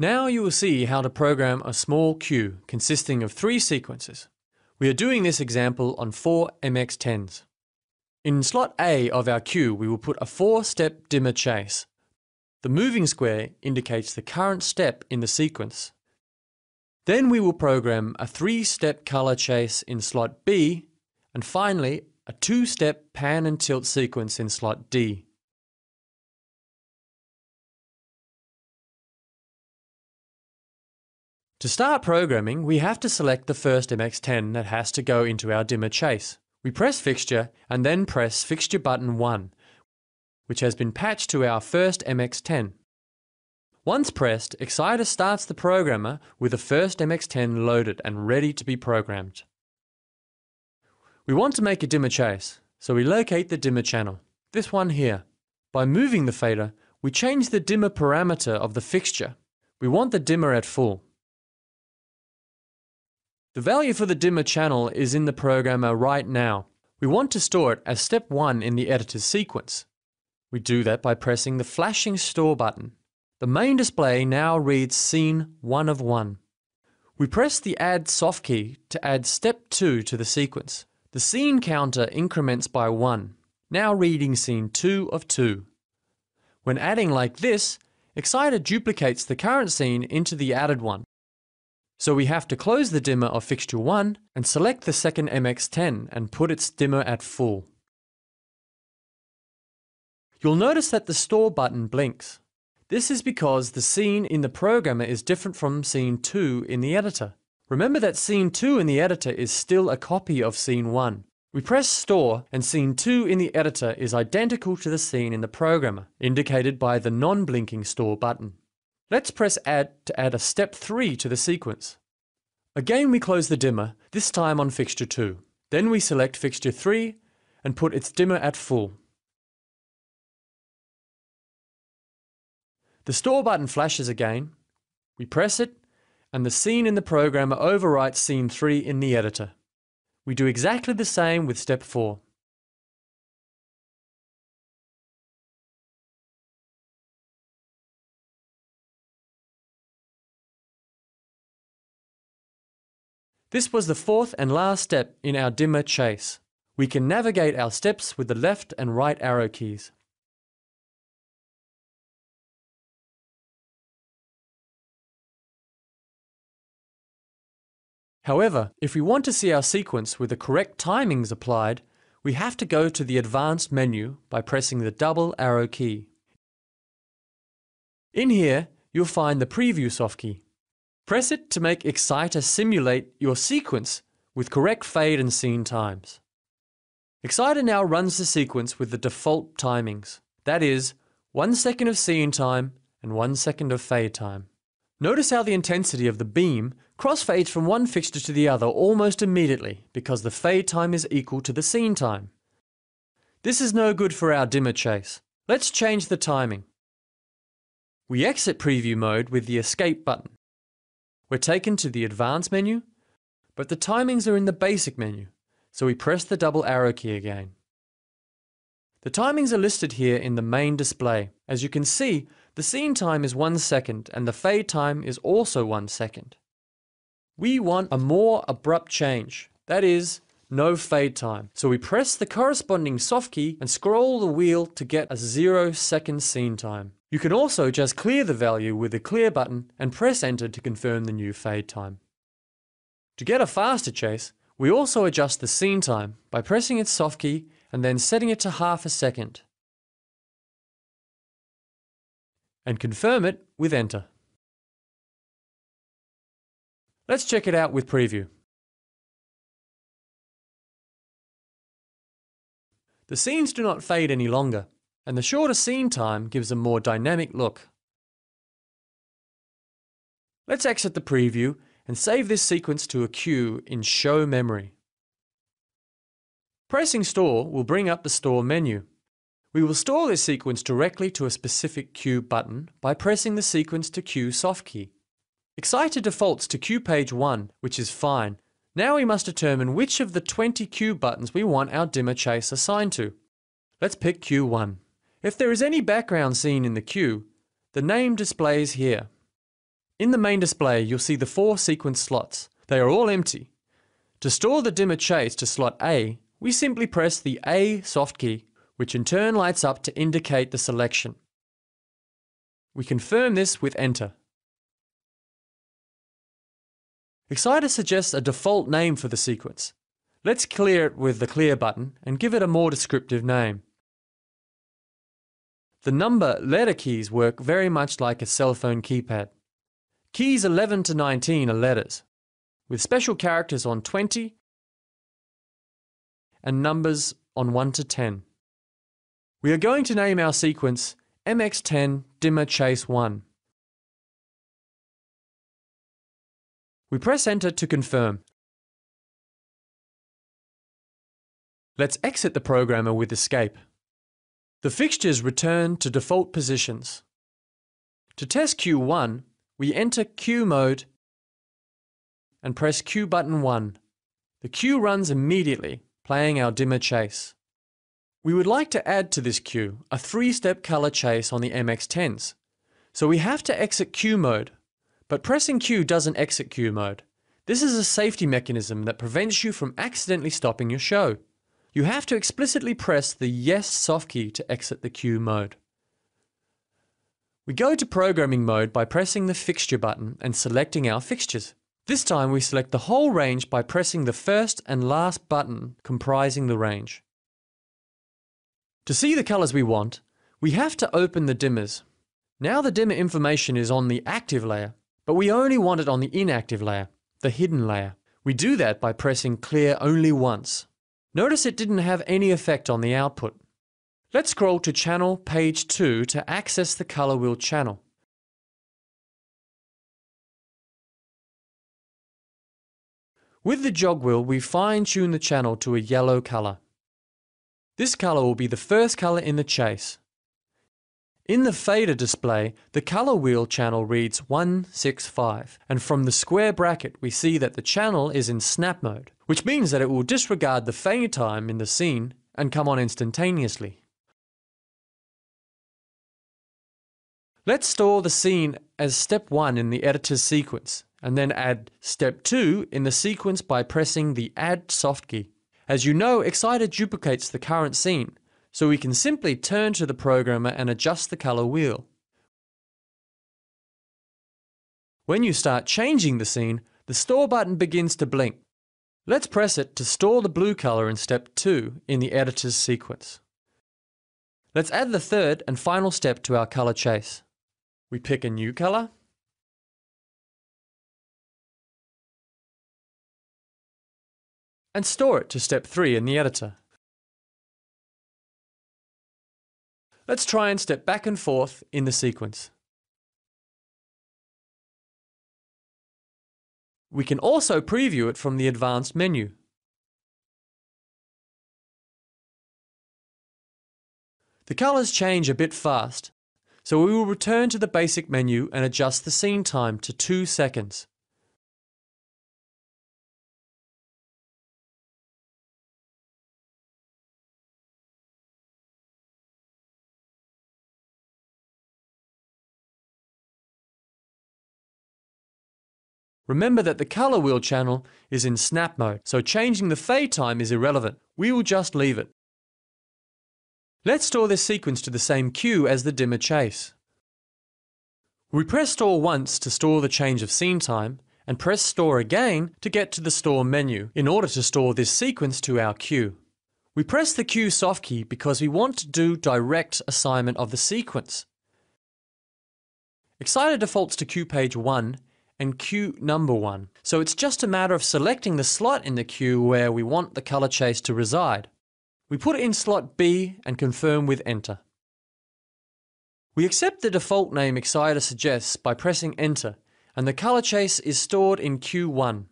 Now you will see how to program a small cue consisting of three sequences. We are doing this example on four MX10s. In slot A of our cue, we will put a four-step dimmer chase. The moving square indicates the current step in the sequence. Then we will program a three-step color chase in slot B, and finally a two-step pan and tilt sequence in slot D. To start programming, we have to select the first MX10 that has to go into our dimmer chase. We press fixture and then press fixture button 1, which has been patched to our first MX10. Once pressed, Xciter starts the programmer with the first MX10 loaded and ready to be programmed. We want to make a dimmer chase, so we locate the dimmer channel, this one here. By moving the fader, we change the dimmer parameter of the fixture. We want the dimmer at full. The value for the dimmer channel is in the programmer right now. We want to store it as step 1 in the editor's sequence. We do that by pressing the flashing store button. The main display now reads scene 1 of 1. We press the add soft key to add step 2 to the sequence. The scene counter increments by 1, now reading scene 2 of 2. When adding like this, Xciter duplicates the current scene into the added one. So we have to close the dimmer of fixture 1 and select the second MX10 and put its dimmer at full. You'll notice that the store button blinks. This is because the scene in the programmer is different from scene 2 in the editor. Remember that scene 2 in the editor is still a copy of scene 1. We press store and scene 2 in the editor is identical to the scene in the programmer, indicated by the non-blinking store button. Let's press add to add a step 3 to the sequence. Again we close the dimmer, this time on fixture 2. Then we select fixture 3 and put its dimmer at full. The store button flashes again. We press it and the scene in the programmer overwrites scene 3 in the editor. We do exactly the same with step 4. This was the fourth and last step in our dimmer chase. We can navigate our steps with the left and right arrow keys. However, if we want to see our sequence with the correct timings applied, we have to go to the Advanced menu by pressing the double arrow key. In here, you'll find the Preview soft key. Press it to make Xciter simulate your sequence with correct fade and scene times. Xciter now runs the sequence with the default timings, that is, 1 second of scene time and 1 second of fade time. Notice how the intensity of the beam crossfades from one fixture to the other almost immediately because the fade time is equal to the scene time. This is no good for our dimmer chase. Let's change the timing. We exit preview mode with the escape button. We're taken to the Advanced menu, but the timings are in the Basic menu, so we press the double arrow key again. The timings are listed here in the main display. As you can see, the scene time is 1 second and the fade time is also 1 second. We want a more abrupt change, that is, no fade time. So we press the corresponding soft key and scroll the wheel to get a 0 second scene time. You can also just clear the value with the clear button and press enter to confirm the new fade time. To get a faster chase, we also adjust the scene time by pressing its soft key and then setting it to half a second. And confirm it with enter. Let's check it out with preview. The scenes do not fade any longer and the shorter scene time gives a more dynamic look. Let's exit the preview and save this sequence to a cue in Show Memory. Pressing Store will bring up the Store menu. We will store this sequence directly to a specific cue button by pressing the Sequence to Cue soft key. Xciter defaults to cue page 1, which is fine. Now we must determine which of the 20 cue buttons we want our dimmer chase assigned to. Let's pick Q1. If there is any background scene in the cue, the name displays here. In the main display, you'll see the four sequence slots. They are all empty. To store the dimmer chase to slot A, we simply press the A soft key, which in turn lights up to indicate the selection. We confirm this with Enter. Xciter suggests a default name for the sequence. Let's clear it with the Clear button and give it a more descriptive name. The number letter keys work very much like a cell phone keypad. Keys 11 to 19 are letters, with special characters on 20 and numbers on 1 to 10. We are going to name our sequence MX10 Dimmer Chase 1. We press enter to confirm. Let's exit the programmer with escape. The fixtures return to default positions. To test Q1, we enter Q mode and press Q button 1. The cue runs immediately, playing our dimmer chase. We would like to add to this cue a three-step color chase on the MX10s. So we have to exit Q mode, but pressing Q doesn't exit Q mode. This is a safety mechanism that prevents you from accidentally stopping your show. You have to explicitly press the Yes soft key to exit the Q mode. We go to programming mode by pressing the fixture button and selecting our fixtures. This time we select the whole range by pressing the first and last button comprising the range. To see the colours we want, we have to open the dimmers. Now the dimmer information is on the active layer, but we only want it on the inactive layer, the hidden layer. We do that by pressing clear only once. Notice it didn't have any effect on the output. Let's scroll to channel page 2 to access the color wheel channel. With the jog wheel, we fine tune the channel to a yellow color. This color will be the first color in the chase. In the fader display, the color wheel channel reads 165, and from the square bracket we see that the channel is in snap mode, which means that it will disregard the fade time in the scene and come on instantaneously. Let's store the scene as step 1 in the editor's sequence, and then add step 2 in the sequence by pressing the Add soft key. As you know, Xciter duplicates the current scene, so we can simply turn to the programmer and adjust the color wheel. When you start changing the scene, the Store button begins to blink. Let's press it to store the blue color in step 2 in the editor's sequence. Let's add the third and final step to our color chase. We pick a new color, and store it to step 3 in the editor. Let's try and step back and forth in the sequence. We can also preview it from the advanced menu. The colours change a bit fast, so we will return to the basic menu and adjust the scene time to 2 seconds. Remember that the color wheel channel is in snap mode, so changing the fade time is irrelevant. We will just leave it. Let's store this sequence to the same cue as the dimmer chase. We press store once to store the change of scene time, and press store again to get to the store menu in order to store this sequence to our cue. We press the Q soft key because we want to do direct assignment of the sequence. Xciter defaults to cue page 1 and cue number one. So it's just a matter of selecting the slot in the cue where we want the color chase to reside. We put it in slot B and confirm with enter. We accept the default name Xciter suggests by pressing enter and the color chase is stored in cue 1.